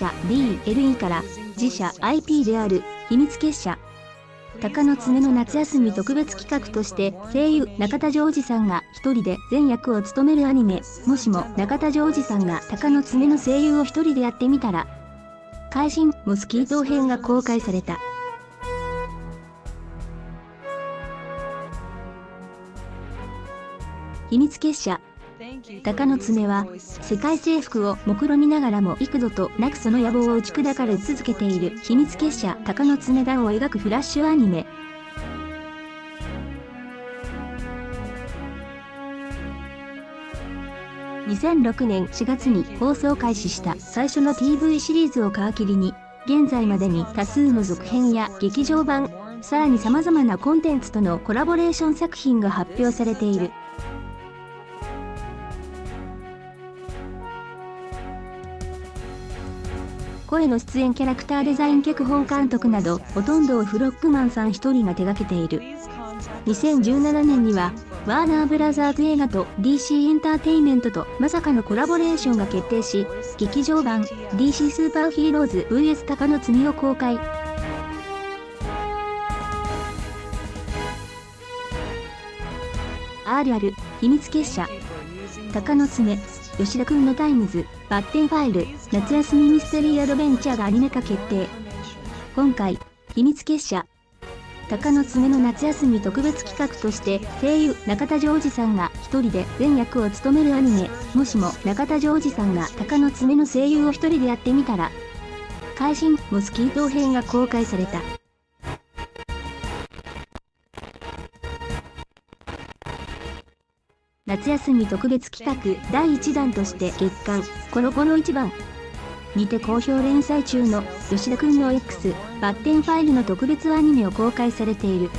社 BLE から自社 IP である秘密結社。鷹の爪の夏休み特別企画として声優中田ジョージさんが一人で全役を務めるアニメ。もしも中田ジョージさんが鷹の爪の声優を一人でやってみたら怪人モスキート編が公開された。秘密結社。鷹の爪は世界征服を目論みながらも幾度となくその野望を打ち砕かれ続けている秘密結社鷹の爪団を描くフラッシュアニメ。2006年4月に放送開始した最初の TV シリーズを皮切りに現在までに多数の続編や劇場版さらに様々なコンテンツとのコラボレーション作品が発表されている。声の出演キャラクターデザイン脚本監督などほとんどをフロックマンさん一人が手掛けている。2017年にはワーナーブラザーズ映画と DC エンターテインメントとまさかのコラボレーションが決定し劇場版 DC スーパーヒーローズ VS 鷹の罪を公開。R ある秘密結社。鷹の爪吉田くんのタイムズバッテンファイル夏休みミステリーアドベンチャーがアニメ化決定。今回秘密結社。鷹の爪の夏休み特別企画として声優中田ジョージさんが一人で全役を務めるアニメ。もしも中田ジョージさんが鷹の爪の声優を一人でやってみたら怪人モスキート編が公開された。夏休み特別企画第1弾として月間。コロコロ一番。にて好評連載中の吉田くんの X バッテンファイルの特別アニメを公開されている。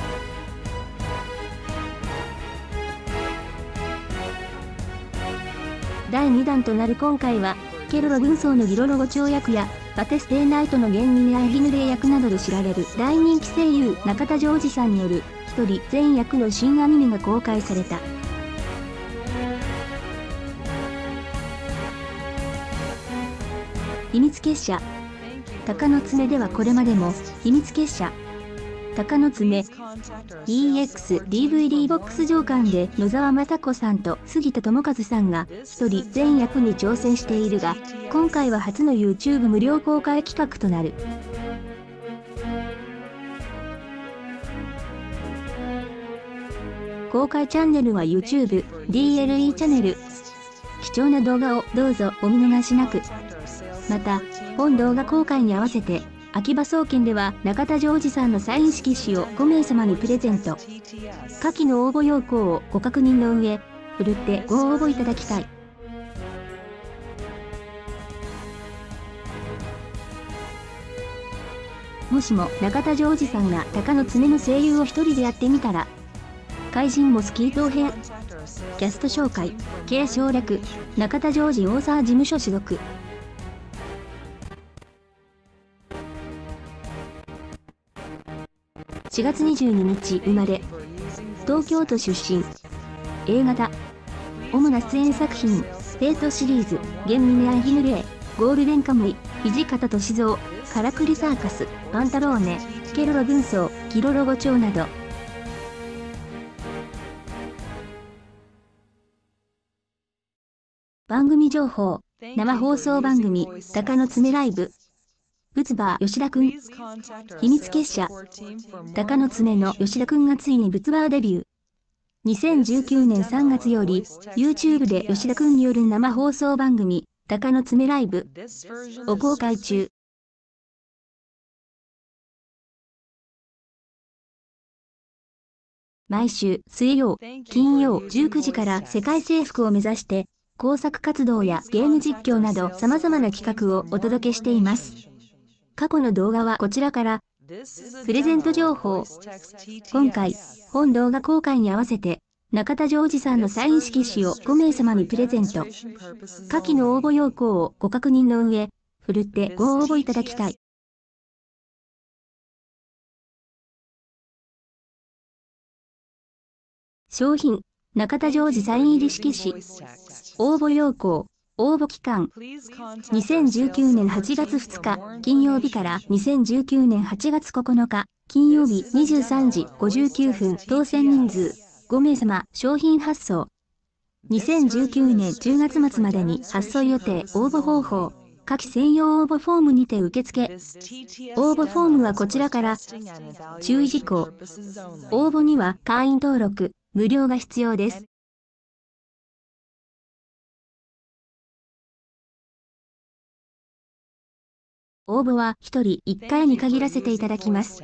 第2弾となる今回はケロロ軍曹のギロロゴ長役やバテステイナイトのゲンミネアイギヌレ役などで知られる大人気声優中田ジョージさんによる一人全役の新アニメが公開された。秘密結社。鷹の爪ではこれまでも秘密結社。鷹の爪。EXDVD ボックス上巻で野沢雅子さんと杉田智和さんが一人全役に挑戦しているが今回は初の YouTube 無料公開企画となる。公開チャンネルは YouTube、DLE チャンネル。貴重な動画をどうぞお見逃しなく。また、本動画公開に合わせて、秋葉総研では中田ジョージさんのサイン色紙を5名様にプレゼント。下記の応募要項をご確認の上、ふるってご応募いただきたい。もしも中田ジョージさんが鷹の爪の声優を一人でやってみたら、怪人モスキートー編、キャスト紹介、敬称略、中田ジョージ大沢事務所所属。4月22日生まれ、東京都出身。映画だ。主な出演作品、 Fateシリーズ、言峰綺礼、ゴールデンカムイ、土方歳三、からくりサーカス、パンタローネ、ケロロ軍曹、キロロゴ長など。番組情報、生放送番組、鷹の爪ライブ。ブツバー吉田くん。秘密結社。鷹の爪の吉田くんがついにブツバーデビュー。2019年3月より YouTube で吉田くんによる生放送番組、鷹の爪ライブを公開中。毎週水曜、金曜19時から世界征服を目指して工作活動やゲーム実況など様々な企画をお届けしています。過去の動画はこちらから、プレゼント情報。今回、本動画公開に合わせて、中田ジョージさんのサイン色紙を5名様にプレゼント。下記の応募要項をご確認の上、ふるってご応募いただきたい。商品、中田ジョージサイン入り色紙。応募要項、応募期間、2019年8月2日金曜日から2019年8月9日金曜日23時59分当選人数5名様商品発送。2019年10月末までに発送予定応募方法。下記専用応募フォームにて受付。応募フォームはこちらから。注意事項。応募には会員登録、無料が必要です。応募は1人1回に限らせていただきます。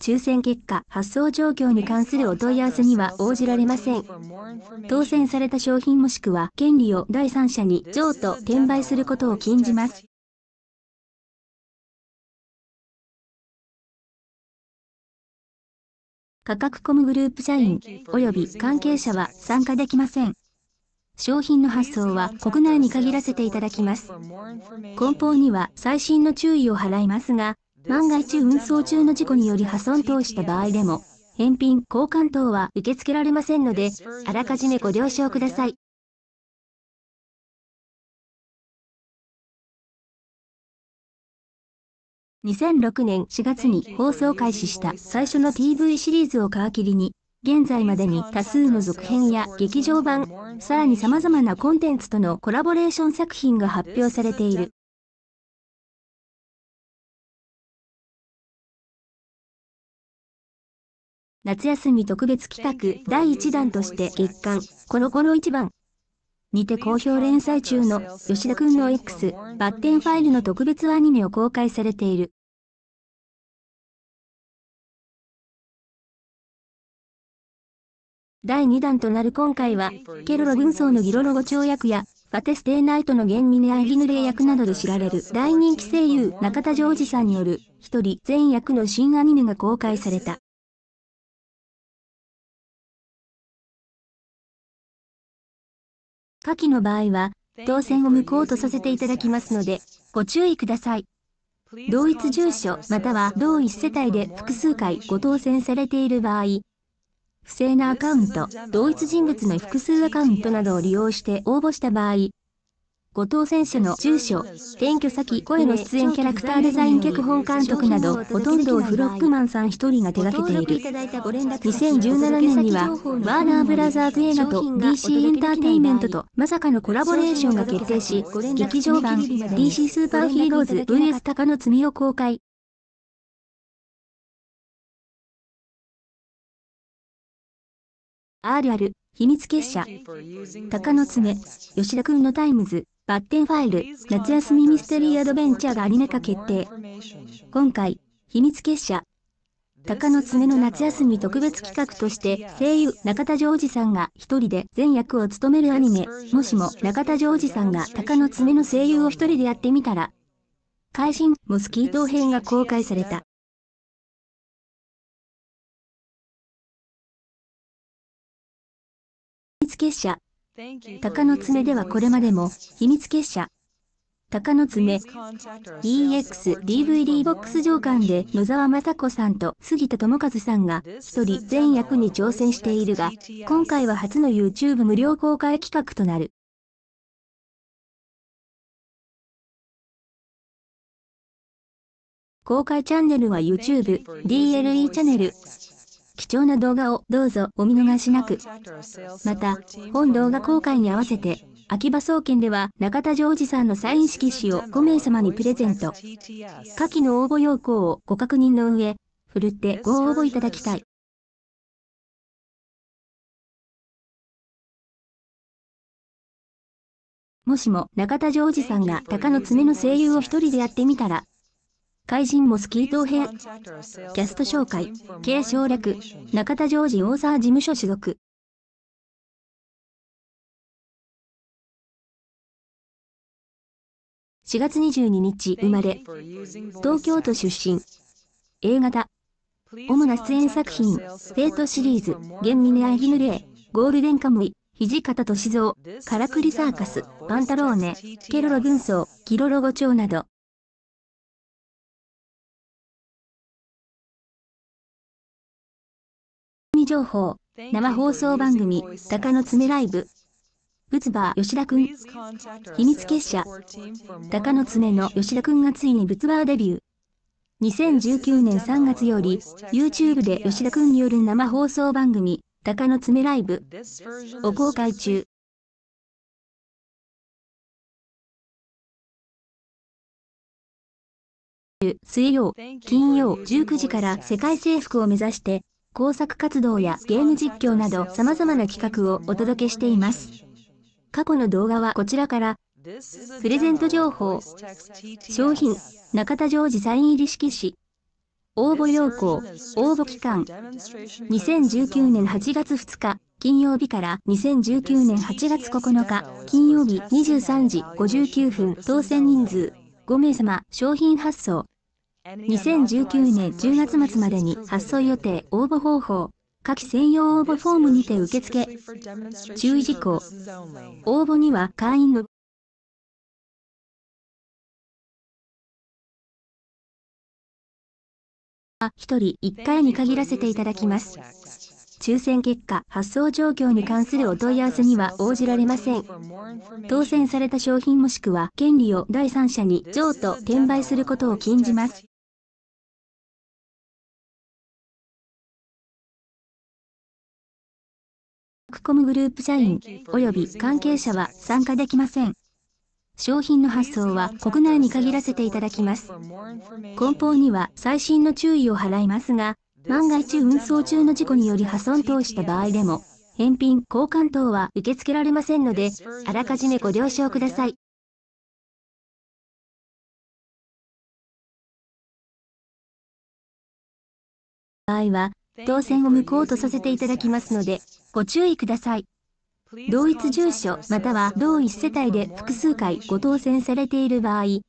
抽選結果、発送状況に関するお問い合わせには応じられません。当選された商品もしくは権利を第三者に譲渡、転売することを禁じます。価格.comグループ社員及び関係者は参加できません。商品の発送は国内に限らせていただきます。梱包には細心の注意を払いますが、万が一運送中の事故により破損等した場合でも、返品、交換等は受け付けられませんので、あらかじめご了承ください。2006年4月に放送開始した最初の TV シリーズを皮切りに、現在までに多数の続編や劇場版、さらに様々なコンテンツとのコラボレーション作品が発表されている。夏休み特別企画第1弾として月間コロコロ1番にて好評連載中の吉田くんの X バッテンファイルの特別アニメを公開されている。第2弾となる今回は、ケロロ軍曹のギロロゴ長役や、ファテステーナイトのゲンミネアイリヌレ役などで知られる大人気声優中田ジョージさんによる一人全役の新アニメが公開された。下記の場合は、当選を無効とさせていただきますので、ご注意ください。同一住所または同一世帯で複数回ご当選されている場合、不正なアカウント、同一人物の複数アカウントなどを利用して応募した場合、後藤選手の住所、転居先、声の出演キャラクターデザイン脚本監督など、ほとんどをフロックマンさん一人が手掛けている。2017年には、ワーナーブラザーズ映画と DC エンターテインメントとまさかのコラボレーションが決定し、劇場版 DC スーパーヒーローズ VS 鷹の爪団を公開。R ある秘密結社。鷹の爪吉田くんのタイムズバッテンファイル、夏休みミステリーアドベンチャーがアニメ化決定。今回、秘密結社、鷹の爪の夏休み特別企画として声優中田ジョージさんが一人で全役を務めるアニメ、もしも中田ジョージさんが鷹の爪の声優を一人でやってみたら、怪人モスキート編が公開された。結社。鷹の爪ではこれまでも、秘密結社、鷹の爪、EX DVD ボックス上官で野沢雅子さんと杉田智和さんが一人全役に挑戦しているが、今回は初の YouTube 無料公開企画となる。公開チャンネルは YouTube、DLE チャンネル、貴重な動画をどうぞお見逃しなく。また、本動画公開に合わせて、秋葉総研では中田ジョージさんのサイン色紙を5名様にプレゼント。下記の応募要項をご確認の上、ふるってご応募いただきたい。もしも中田ジョージさんが鷹の爪の声優を一人でやってみたら、怪人モスキート編。キャスト紹介。継承略。中田ジョージ大沢事務所所属。4月22日生まれ。東京都出身。映画だ。主な出演作品、 Fateシリーズ、言峰綺礼、ゴールデンカムイ、土方歳三、からくりサーカス、パンタローネ、ケロロ軍曹、ギロロ伍長など。情報、生放送番組、鷹の爪ライブ。仏馬吉田くん。秘密結社。鷹の爪の吉田くんがついに仏馬デビュー。2019年3月より、YouTube で吉田くんによる生放送番組、鷹の爪ライブを公開中。水曜、金曜19時から世界征服を目指して、工作活動やゲーム実況など様々な企画をお届けしています。過去の動画はこちらから、プレゼント情報、商品、中田ジョージサイン入り色紙、応募要項、応募期間、2019年8月2日、金曜日から2019年8月9日、金曜日23時59分当選人数5名様商品発送。2019年10月末までに発送予定応募方法。下記専用応募フォームにて受付。注意事項。応募には会員の1人1回に限らせていただきます。抽選結果、発送状況に関するお問い合わせには応じられません。当選された商品もしくは権利を第三者に譲渡、転売することを禁じます。価格.comグループ社員及び関係者は参加できません。商品の発送は国内に限らせていただきます。梱包には細心の注意を払いますが、万が一運送中の事故により破損等した場合でも、返品、交換等は受け付けられませんので、あらかじめご了承ください。場合は、当選を無効とさせていただきますので、ご注意ください。同一住所または同一世帯で複数回ご当選されている場合、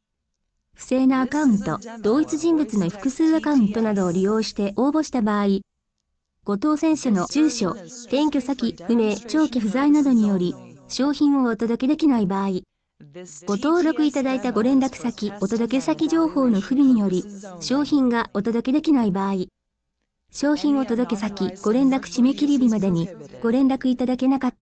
不正なアカウント、同一人物の複数アカウントなどを利用して応募した場合、ご当選者の住所、転居先、不明、長期不在などにより、商品をお届けできない場合、ご登録いただいたご連絡先、お届け先情報の不備により、商品がお届けできない場合、商品お届け先、ご連絡締め切り日までに、ご連絡いただけなかった。